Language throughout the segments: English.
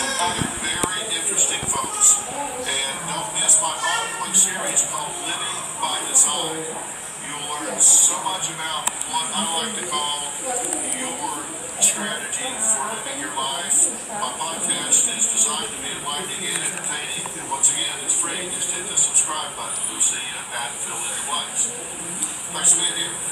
other very interesting folks. And don't miss my ongoing series called Living by Design. You'll learn so much about what I like to call your strategy for living your life. My podcast is designed to be enlightening and entertaining. And once again, it's free. Just hit the subscribe button. We'll see you at Phil in. Thanks for being here.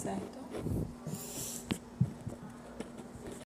certo?